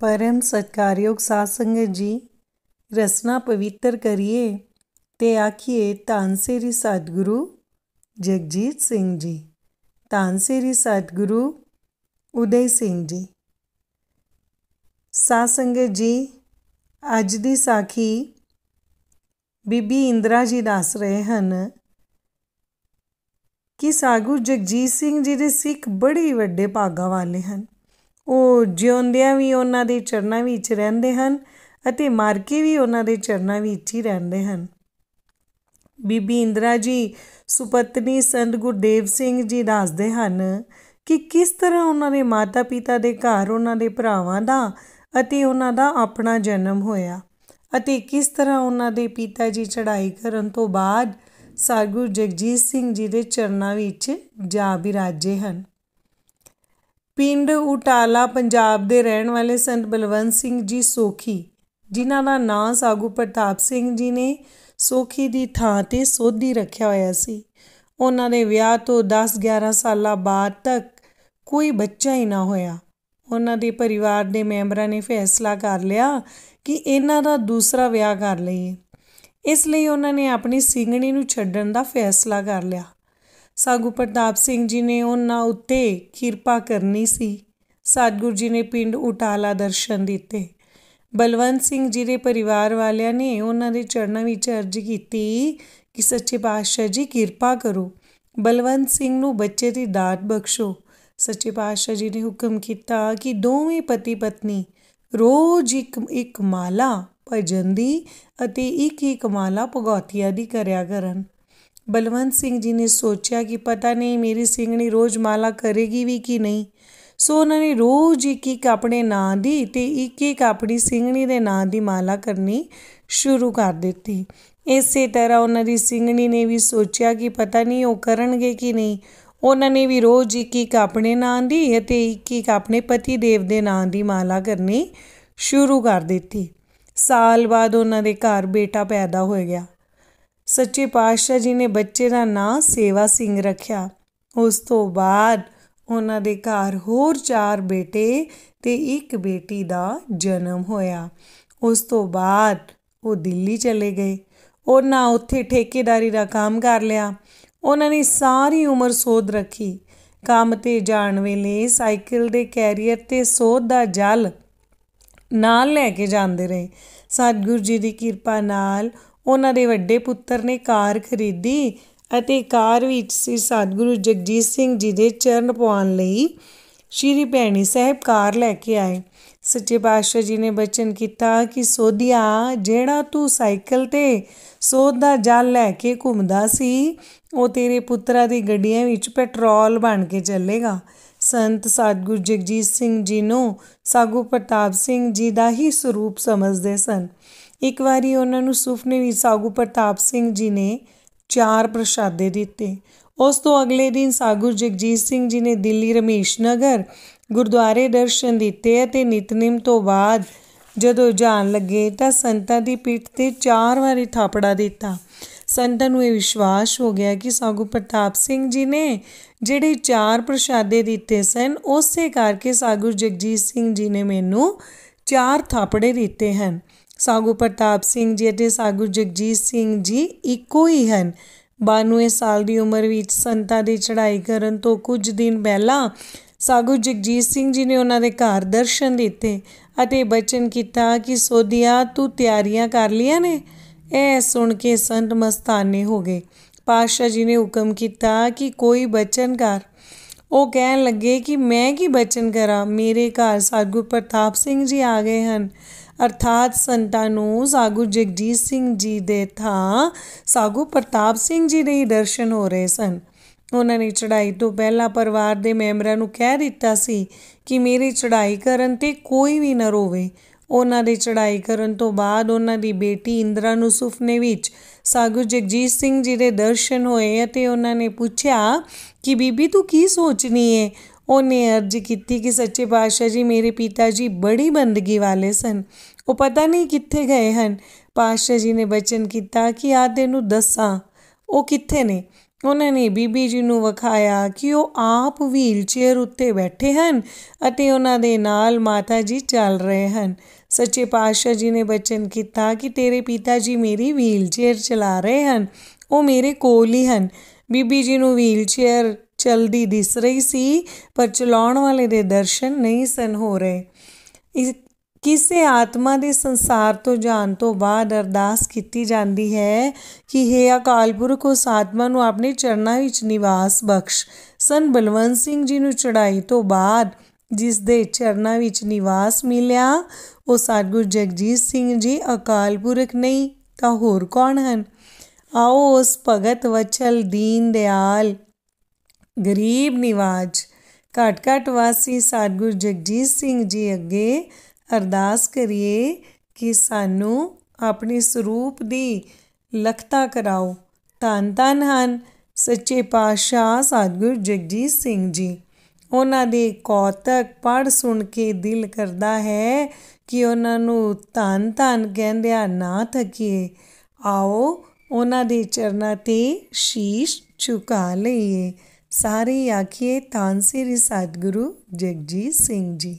ਪਰਮ ਸਤਕਾਰਯੋਗ ਸਾਧ ਸੰਗਤ ਜੀ, ਰਸਨਾ ਪਵਿੱਤਰ ਕਰੀਏ ਤੇ ਆਖੀਏ ਧੰਨ ਸ੍ਰੀ ਸਤਿਗੁਰੂ ਜਗਜੀਤ ਸਿੰਘ ਜੀ। ਧੰਨ ਸਤਿਗੁਰੂ ਉਦੈ ਸਿੰਘ ਜੀ। ਸਾਧ ਸੰਗਤ ਜੀ, ਅੱਜ ਦੀ ਸਾਖੀ ਬੀਬੀ ਇੰਦਰਾ ਜੀ ਦੱਸ ਰਹੇ ਹਨ ਕਿ ਸਾਗੂ ਜਗਜੀਤ ਸਿੰਘ ਜੀ ਦੇ ਸਿੱਖ ਬੜੇ ਵੱਡੇ ਭਾਗਾ ਵਾਲੇ ਹਨ। ਉਹ ਜਿਉਂਦਿਆਂ ਵੀ ਉਹਨਾਂ ਦੇ ਚਰਨਾਂ ਵਿੱਚ ਰਹਿੰਦੇ ਹਨ ਅਤੇ ਮਰ ਕੇ ਵੀ ਉਹਨਾਂ ਦੇ ਚਰਨਾਂ ਵਿੱਚ ਹੀ ਰਹਿੰਦੇ ਹਨ। ਬੀਬੀ ਇੰਦਰਾ ਜੀ, ਸੁਪਤਨੀ ਸੰਤ ਗੁਰਦੇਵ ਸਿੰਘ ਜੀ ਦੱਸਦੇ ਹਨ ਕਿ ਕਿਸ ਤਰ੍ਹਾਂ ਉਹਨਾਂ ਦੇ ਮਾਤਾ-ਪਿਤਾ ਦੇ ਘਰ ਉਹਨਾਂ ਦੇ ਭਰਾਵਾਂ ਦਾ ਅਤੇ ਉਹਨਾਂ ਦਾ ਆਪਣਾ ਜਨਮ ਹੋਇਆ ਅਤੇ ਕਿਸ ਤਰ੍ਹਾਂ ਉਹਨਾਂ ਦੇ ਪਿਤਾ ਜੀ ਚੜ੍ਹਾਈ ਕਰਨ ਤੋਂ ਬਾਅਦ ਸਾਗੂ ਜਗਜੀਤ ਸਿੰਘ ਜੀ ਦੇ ਚਰਨਾਂ ਵਿੱਚ ਜਾ ਬਿਰਾਜੇ ਹਨ। ਪਿੰਡ ਉਟਾਲਾ ਪੰਜਾਬ ਦੇ ਰਹਿਣ ਵਾਲੇ ਸੰਤ ਬਲਵੰਤ ਸਿੰਘ ਜੀ ਸੋਖੀ, ਜਿਨ੍ਹਾਂ ਦਾ ਨਾਂ ਸਾਗੂ ਪ੍ਰਤਾਪ ਸਿੰਘ ਜੀ ਨੇ ਸੋਖੀ ਦੀ ਥਾਂ ਤੇ ਸੋਧੀ ਰੱਖਿਆ ਹੋਇਆ ਸੀ। ਉਹਨਾਂ ਦੇ ਵਿਆਹ ਤੋਂ 10-11 ਸਾਲਾਂ ਬਾਅਦ ਤੱਕ ਕੋਈ ਬੱਚਾ ਹੀ ਨਾ ਹੋਇਆ। ਉਹਨਾਂ ਦੇ ਪਰਿਵਾਰ ਦੇ ਮੈਂਬਰਾਂ ਨੇ ਫੈਸਲਾ ਕਰ ਲਿਆ ਕਿ ਇਹਨਾਂ ਦਾ ਦੂਸਰਾ ਵਿਆਹ ਕਰ ਲਈਏ। ਇਸ ਲਈ ਉਹਨਾਂ ਨੇ ਆਪਣੀ ਸਿੰਘਣੀ ਨੂੰ ਛੱਡਣ ਦਾ ਫੈਸਲਾ ਕਰ ਲਿਆ। ਸਾਗੂ ਪ੍ਰਤਾਪ ਸਿੰਘ ਜੀ ਨੇ ਉਹਨਾਂ ਉੱਤੇ ਕਿਰਪਾ ਕਰਨੀ ਸੀ। ਸਤਗੁਰ ਜੀ ਨੇ ਪਿੰਡ ਉਟਾਲਾ ਦਰਸ਼ਨ ਦਿੱਤੇ। ਬਲਵੰਤ ਸਿੰਘ ਜੀ ਦੇ ਪਰਿਵਾਰ ਵਾਲਿਆਂ ਨੇ ਉਹਨਾਂ ਦੇ ਚਰਨਾਂ ਵਿੱਚ ਅਰਜ਼ ਕੀਤੀ ਕਿ ਸੱਚੇ ਪਾਤਸ਼ਾਹ ਜੀ ਕਿਰਪਾ ਕਰੋ। ਬਲਵੰਤ ਸਿੰਘ ਨੂੰ ਬੱਚੇ ਦੀ ਦਾਤ ਬਖਸ਼ੋ। ਸੱਚੇ ਪਾਤਸ਼ਾਹ ਜੀ ਨੇ ਹੁਕਮ ਕੀਤਾ ਕਿ ਦੋਵੇਂ ਪਤੀ ਪਤਨੀ ਰੋਜ਼ ਇੱਕ ਇੱਕ ਮਾਲਾ ਭਜਨ ਦੀ ਅਤੇ ਇੱਕ ਇੱਕ ਮਾਲਾ ਭਗੌਤੀਆ ਦੀ ਕਰਿਆ ਕਰਨ। ਬਲਵੰਤ ਸਿੰਘ ਜੀ ਨੇ ਸੋਚਿਆ ਕਿ ਪਤਾ ਨਹੀਂ ਮੇਰੀ ਸਿੰਘਣੀ ਰੋਜ਼ ਮਾਲਾ ਕਰੇਗੀ ਵੀ ਕਿ ਨਹੀਂ। ਸੋ ਉਹਨਾਂ ਨੇ ਰੋਜ਼ ਇੱਕ ਇੱਕ ਆਪਣੇ ਨਾਂ ਦੀ ਤੇ ਇੱਕ ਇੱਕ ਆਪਣੀ ਸਿੰਘਣੀ ਦੇ ਨਾਂ ਦੀ ਮਾਲਾ ਕਰਨੀ ਸ਼ੁਰੂ ਕਰ ਦਿੱਤੀ। ਇਸੇ ਤਰ੍ਹਾਂ ਉਹਨਾਂ ਦੀ ਸਿੰਘਣੀ ਨੇ ਵੀ ਸੋਚਿਆ ਕਿ ਪਤਾ ਨਹੀਂ ਉਹ ਕਰਨਗੇ ਕਿ ਨਹੀਂ। ਉਹਨਾਂ ਨੇ ਵੀ ਰੋਜ਼ ਇੱਕ ਇੱਕ ਆਪਣੇ ਨਾਂ ਦੀ ਅਤੇ ਇੱਕ ਇੱਕ ਆਪਣੇ ਪਤੀ ਦੇਵ ਦੇ ਨਾਂ ਦੀ ਮਾਲਾ ਕਰਨੀ ਸ਼ੁਰੂ ਕਰ ਦਿੱਤੀ। ਸਾਲ ਬਾਅਦ ਉਹਨਾਂ ਦੇ ਘਰ ਬੇਟਾ ਪੈਦਾ ਹੋ ਗਿਆ ਸੱਚੇ ਪਾਤਸ਼ਾਹ ਜੀ ਨੇ ਬੱਚੇ ਦਾ ਨਾਂ ਸੇਵਾ ਸਿੰਘ ਰੱਖਿਆ। ਉਸ ਤੋਂ ਬਾਅਦ ਉਹਨਾਂ ਦੇ ਘਰ ਹੋਰ ਚਾਰ ਬੇਟੇ ਤੇ ਇੱਕ ਬੇਟੀ ਦਾ ਜਨਮ ਹੋਇਆ। ਉਸ ਤੋਂ ਬਾਅਦ ਉਹ ਦਿੱਲੀ ਚਲੇ ਗਏ। ਉਹਨਾਂ ਉੱਥੇ ਠੇਕੇਦਾਰੀ ਦਾ ਕੰਮ ਕਰ ਲਿਆ। ਉਹਨਾਂ ਨੇ ਸਾਰੀ ਉਮਰ ਸੋਧ ਰੱਖੀ। ਕੰਮ ਤੇ ਜਾਣ ਵੇਲੇ ਸਾਈਕਲ ਦੇ ਕੈਰੀਅਰ ਤੇ ਸੋਧ ਦਾ ਜਲ ਨਾਲ ਲੈ ਕੇ ਜਾਂਦੇ ਰਹੇ। ਸਤਿਗੁਰੂ ਜੀ ਦੀ ਕਿਰਪਾ ਨਾਲ ਉਹਨਾਂ ਦੇ ਵੱਡੇ ਪੁੱਤਰ ਨੇ ਕਾਰ ਖਰੀਦੀ ਅਤੇ ਕਾਰ ਵਿੱਚ ਸ੍ਰੀ ਸਤਿਗੁਰੂ ਜਗਜੀਤ ਸਿੰਘ ਜੀ ਦੇ ਚਰਨ ਪਵਾਉਣ ਲਈ। ਸ਼੍ਰੀ ਭੈਣੀ ਸਾਹਿਬ ਕਾਰ ਲੈ ਕੇ ਆਏ। ਸੱਚੇ ਪਾਤਸ਼ਾਹ ਜੀ ਨੇ ਬਚਨ ਕੀਤਾ ਕਿ ਸੋਧਿਆ, ਜਿਹੜਾ ਤੂੰ ਸਾਈਕਲ ਤੇ ਸੋਧ ਦਾ ਜਲ ਲੈ ਕੇ ਘੁੰਮਦਾ ਸੀ, ਉਹ ਤੇਰੇ ਪੁੱਤਰਾ ਦੀ ਗੱਡੀਆਂ ਵਿੱਚ ਪੈਟਰੋਲ ਬਣ ਕੇ ਚੱਲੇਗਾ। ਸੰਤ ਸਤਗੁਰ ਜਗਜੀਤ ਸਿੰਘ ਜੀ ਨੂੰ ਸਾਗੂ ਪ੍ਰਤਾਪ ਸਿੰਘ ਜੀ ਦਾ ਹੀ ਸਰੂਪ ਸਮਝਦੇ ਸਨ। ਇੱਕ ਵਾਰੀ ਉਹਨਾਂ ਨੂੰ ਸੁਪਨੇ ਵਿੱਚ ਸਾਗੂ ਪ੍ਰਤਾਪ ਸਿੰਘ ਜੀ ਨੇ ਚਾਰ ਪ੍ਰਸ਼ਾਦੇ ਦਿੱਤੇ। ਉਸ ਤੋਂ ਅਗਲੇ ਦਿਨ ਸਾਗੂ ਜਗਜੀਤ ਸਿੰਘ ਜੀ ਨੇ ਦਿੱਲੀ ਰਮੇਸ਼ ਨਗਰ ਗੁਰਦੁਆਰੇ ਦਰਸ਼ਨ ਦਿੱਤੇ ਅਤੇ ਨਿਤਨੇਮ ਤੋਂ ਬਾਅਦ ਜਦੋਂ ਜਾਣ ਲੱਗੇ ਤਾਂ ਸੰਤਾਂ ਦੀ ਪਿੱਠ ਤੇ ਚਾਰ ਵਾਰੀ ਥਾਪੜਾ ਦਿੱਤਾ। ਸੰਤਾਂ ਨੂੰ ਇਹ ਵਿਸ਼ਵਾਸ ਹੋ ਗਿਆ ਕਿ ਸਾਗੂ ਪ੍ਰਤਾਪ ਸਿੰਘ ਜੀ ਨੇ ਜਿਹੜੇ ਚਾਰ ਪ੍ਰਸ਼ਾਦੇ ਦਿੱਤੇ ਸਨ, ਉਸੇ ਕਰਕੇ ਸਾਗੂ ਜਗਜੀਤ ਸਿੰਘ ਜੀ ਨੇ ਮੈਨੂੰ ਚਾਰ ਥਾਪੜੇ ਦਿੱਤੇ ਹਨ। ਸਾਗੂ ਪ੍ਰਤਾਪ ਸਿੰਘ ਜੀ ਅਤੇ ਸਾਗੂ ਜਗਜੀਤ ਸਿੰਘ ਜੀ ਇੱਕੋ ਹੀ ਹਨ। 92 ਸਾਲ ਦੀ ਉਮਰ ਵਿੱਚ ਸੰਤਾਂ ਦੀ ਚੜ੍ਹਾਈ ਕਰਨ ਤੋਂ ਕੁਝ ਦਿਨ ਪਹਿਲਾਂ ਸਾਗੂ ਜਗਜੀਤ ਸਿੰਘ ਜੀ ਨੇ ਉਹਨਾਂ ਦੇ ਘਰ ਦਰਸ਼ਨ ਦਿੱਤੇ ਅਤੇ ਬਚਨ ਕੀਤਾ ਕਿ ਸੋਧਿਆ, ਤੂੰ ਤਿਆਰੀਆਂ ਕਰ ਲੀਆਂ ਨੇ? ਇਹ ਸੁਣ ਕੇ ਸੰਤ ਮਸਤਾਨੇ ਹੋ ਗਏ। ਪਾਸ਼ਾ ਜੀ ਨੇ ਹੁਕਮ ਕੀਤਾ ਕਿ ਕੋਈ ਬਚਨ ਕਰ। ਉਹ ਕਹਿਣ ਲੱਗੇ ਕਿ ਮੈਂ ਕੀ ਬਚਨ ਕਰਾਂ? ਮੇਰੇ ਘਰ ਸਾਗੂ ਪ੍ਰਤਾਪ ਸਿੰਘ ਜੀ ਆ ਗਏ ਹਨ। ਅਰਥਾਤ ਸੰਤਾਂ ਨੂੰ ਸਾਗੂ ਜਗਜੀਤ ਸਿੰਘ ਜੀ ਦੇ ਥਾਂ ਸਾਗੂ ਪ੍ਰਤਾਪ ਸਿੰਘ ਜੀ ਦੇ ਦਰਸ਼ਨ ਹੋ ਰਹੇ ਸਨ। ਉਹਨਾਂ ਨੇ ਚੜ੍ਹਾਈ ਤੋਂ ਪਹਿਲਾਂ ਪਰਿਵਾਰ ਦੇ ਮੈਂਬਰਾਂ ਨੂੰ ਕਹਿ ਦਿੱਤਾ ਸੀ ਕਿ ਮੇਰੀ ਚੜ੍ਹਾਈ ਕਰਨ ਤੇ ਕੋਈ ਵੀ ਨਾ ਰੋਵੇ। ਉਹਨਾਂ ਦੀ ਚੜ੍ਹਾਈ ਕਰਨ ਤੋਂ ਬਾਅਦ ਉਹਨਾਂ ਦੀ ਬੇਟੀ ਇੰਦਰਾ ਨੂੰ ਸੁਪਨੇ ਵਿੱਚ ਸਾਗੂ ਜਗਜੀਤ ਸਿੰਘ ਜੀ ਦੇ ਦਰਸ਼ਨ ਹੋਏ ਅਤੇ ਉਹਨਾਂ ਨੇ ਪੁੱਛਿਆ ਕਿ ਬੀਬੀ ਤੂੰ ਕੀ ਸੋਚਣੀ ਏ? ਉਹਨੇ ਅਰਜ਼ ਕੀਤੀ ਕਿ ਸੱਚੇ ਪਾਤਸ਼ਾਹ ਜੀ, ਮੇਰੇ ਪਿਤਾ ਜੀ ਬੜੀ ਬੰਦਗੀ ਵਾਲੇ ਸਨ। ਉਹ ਪਤਾ ਨਹੀਂ ਕਿੱਥੇ ਗਏ ਹਨ। ਪਾਤਸ਼ਾਹ ਜੀ ਨੇ ਬਚਨ ਕੀਤਾ ਕਿ ਆ ਤੈਨੂੰ ਦੱਸਾਂ, ਉਹ ਕਿੱਥੇ ਨੇ? ਉਹਨਾਂ ਨੇ ਬੀਬੀ ਜੀ ਨੂੰ ਵਿਖਾਇਆ ਕਿ ਉਹ ਆਪ ਵੀਲਚੇਅਰ ਉੱਤੇ ਬੈਠੇ ਹਨ ਅਤੇ ਉਹਨਾਂ ਦੇ ਨਾਲ ਮਾਤਾ ਜੀ ਚੱਲ ਰਹੇ ਹਨ। ਸੱਚੇ ਪਾਤਸ਼ਾਹ ਜੀ ਨੇ ਬਚਨ ਕੀਤਾ ਕਿ ਤੇਰੇ ਪਿਤਾ ਜੀ ਮੇਰੀ ਵੀਲਚੇਅਰ ਚਲਾ ਰਹੇ ਹਨ, ਉਹ ਮੇਰੇ ਕੋਲ ਹੀ ਹਨ। ਬੀਬੀ ਜੀ ਨੂੰ ਵੀਲਚੇਅਰ ਚਲਦੀ ਦਿਸ ਰਹੀ ਸੀ, ਪਰ ਚਲਾਉਣ ਵਾਲੇ ਦੇ ਦਰਸ਼ਨ ਨਹੀਂ ਸਨ ਹੋ ਰਹੇ। ਕਿਸੇ ਆਤਮਾ ਦੇ ਸੰਸਾਰ ਤੋਂ ਜਾਣ ਤੋਂ ਬਾਅਦ ਅਰਦਾਸ ਕੀਤੀ ਜਾਂਦੀ ਹੈ ਕਿ हे ਅਕਾਲ ਪੁਰਖ, ਉਸ ਆਤਮਾ ਨੂੰ ਆਪਣੇ ਚਰਨਾਂ ਵਿੱਚ ਨਿਵਾਸ ਬਖਸ਼। ਸਨ ਬਲਵੰਤ ਸਿੰਘ ਜੀ ਨੂੰ ਚੜਾਈ ਤੋਂ ਬਾਅਦ ਜਿਸ ਦੇ ਚਰਨਾਂ ਵਿੱਚ ਨਿਵਾਸ ਮਿਲਿਆ, ਉਹ ਸਤਿਗੁਰ ਜਗਜੀਤ ਸਿੰਘ ਜੀ ਅਕਾਲ ਪੁਰਖ ਨਹੀਂ ਤਾਂ ਹੋਰ ਕੌਣ ਹਨ? ਆਓ ਉਸ ਭਗਤ ਵਚਲ ਦੀਨ ਦਿਆਲ ਗਰੀਬ ਨਿਵਾਜ। ਘਟ ਘਟ ਵਾਸੀ ਸਤਿਗੁਰ ਜਗਜੀਤ ਸਿੰਘ ਜੀ ਅੱਗੇ ਅਰਦਾਸ ਕਰੀਏ ਕਿ ਸਾਨੂੰ ਆਪਣੇ ਸਰੂਪ ਦੀ ਲਖਤਾ ਕਰਾਓ। ਧੰਨ ਧੰਨ ਹਨ ਸੱਚੇ ਪਾਤਸ਼ਾਹ ਸਤਿਗੁਰ ਜਗਜੀਤ ਸਿੰਘ ਜੀ। ਉਹਨਾਂ ਦੇ ਕੌਤਕ ਪੜ ਸੁਣ ਕੇ ਦਿਲ ਕਰਦਾ ਹੈ ਕਿ ਉਹਨਾਂ ਨੂੰ ਧੰਨ ਧੰਨ ਕਹਿੰਦਿਆਂ ਨਾ ਥਕੀਏ। ਆਓ ਉਹਨਾਂ ਦੇ ਚਰਨਾਂ ਤੇ ਸ਼ੀਸ਼ ਝੁਕਾ ਲਈਏ। ਸਾਰੇ ਆਖੀਏ ਤਾਂ ਸ੍ਰੀ ਸਤਿਗੁਰੂ ਜਗਜੀਤ ਸਿੰਘ ਜੀ।